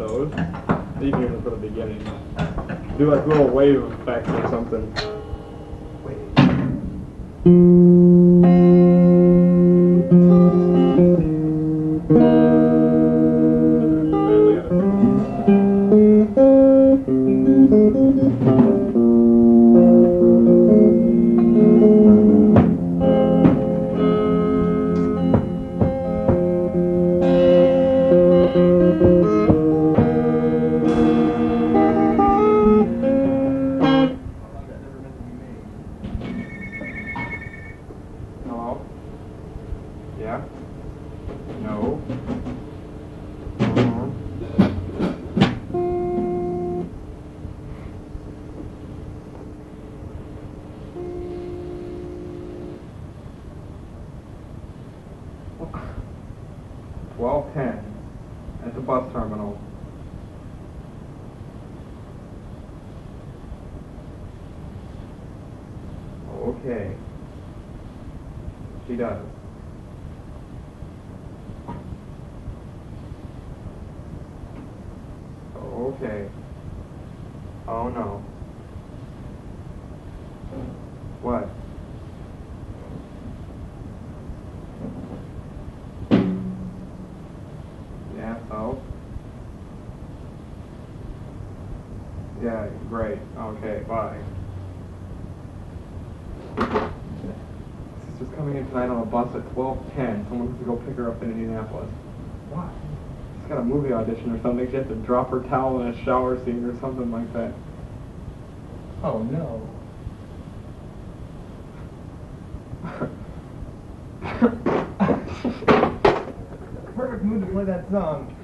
those, even if from the beginning. Do like little wave effects or something. Wait. 1210 at the bus terminal. Bye. Sister's coming in tonight on a bus at 12:10. Someone has to go pick her up in Indianapolis. Why? She's got a movie audition or something. She has to drop her towel in a shower scene or something like that. Oh no. Perfect mood to play that song.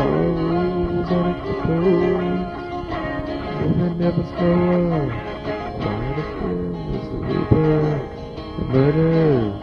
flows and it's flows, and I never slows. Quiet as the reaper, the murder.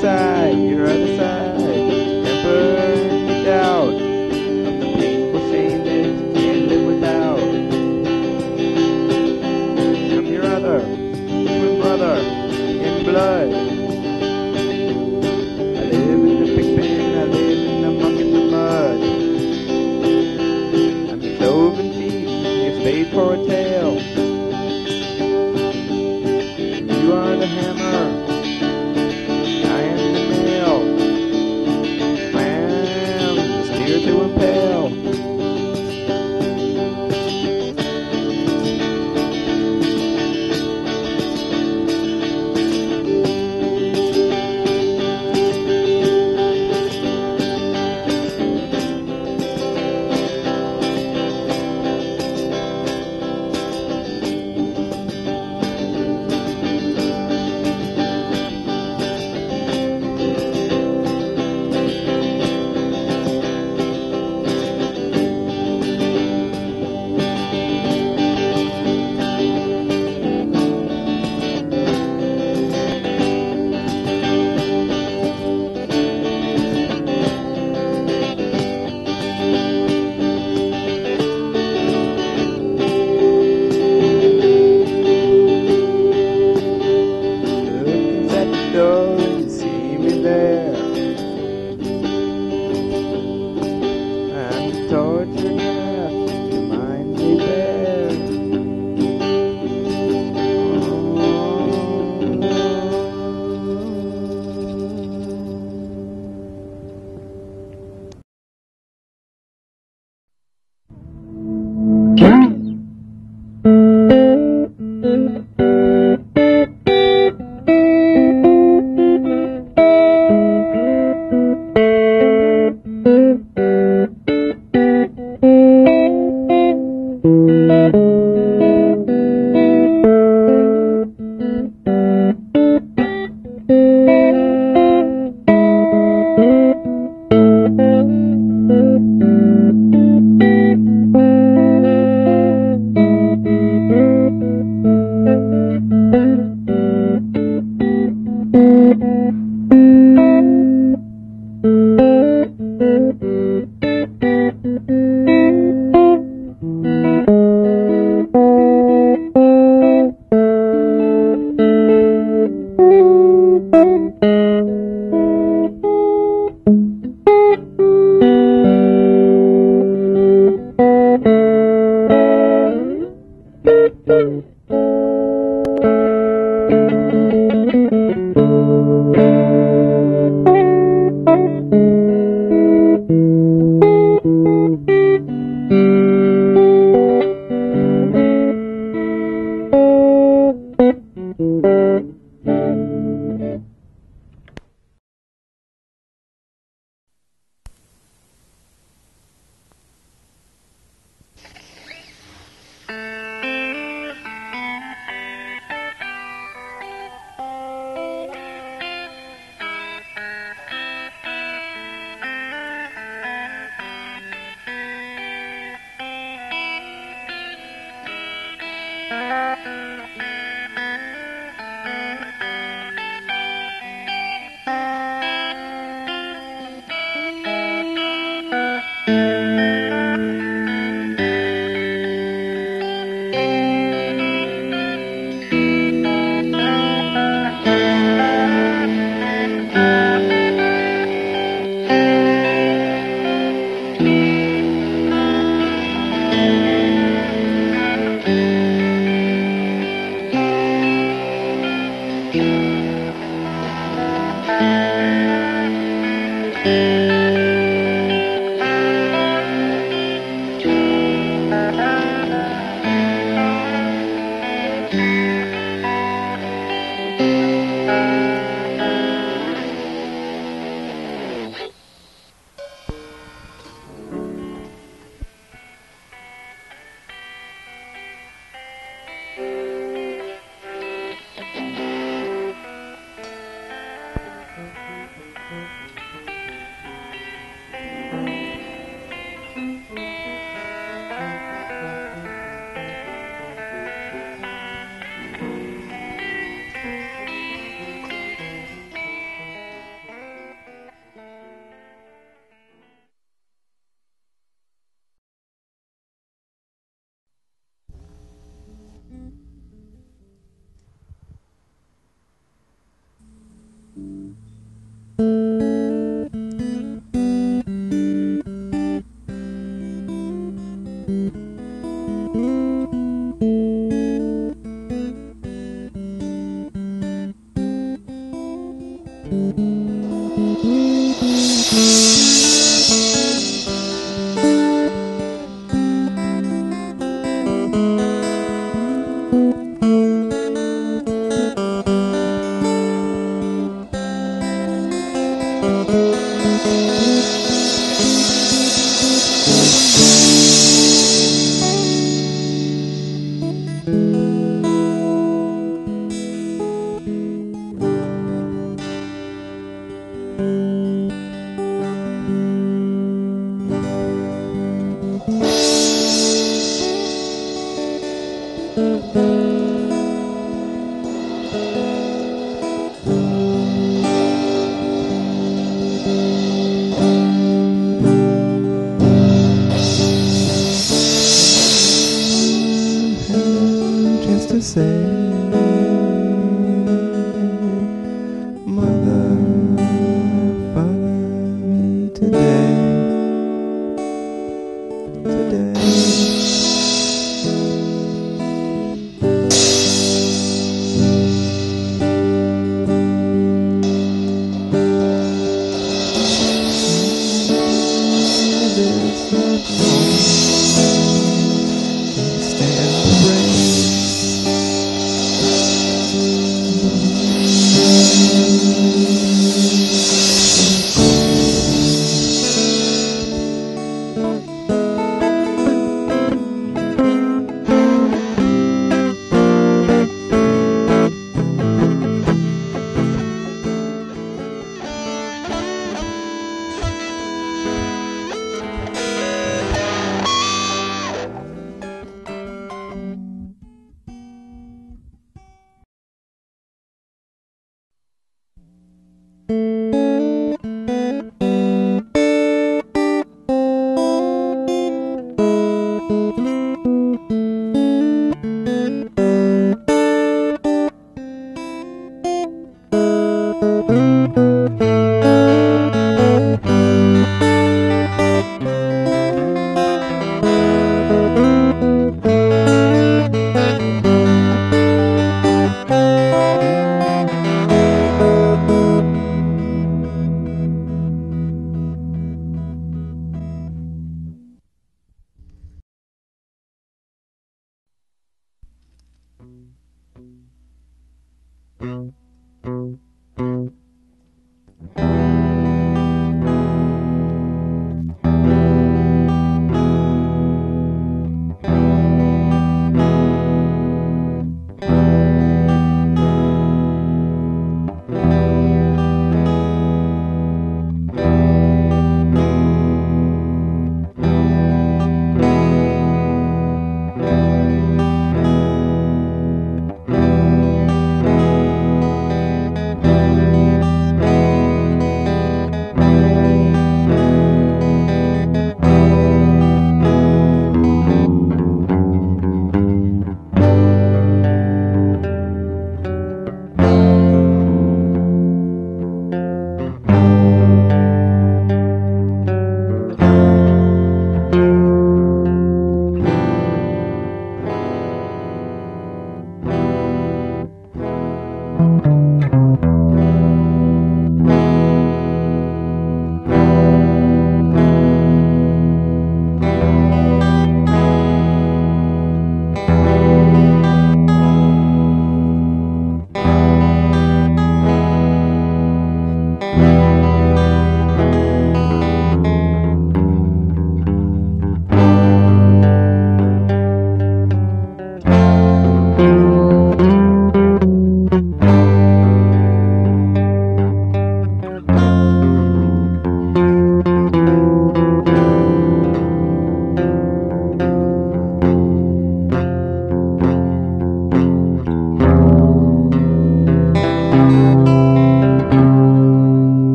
side. say.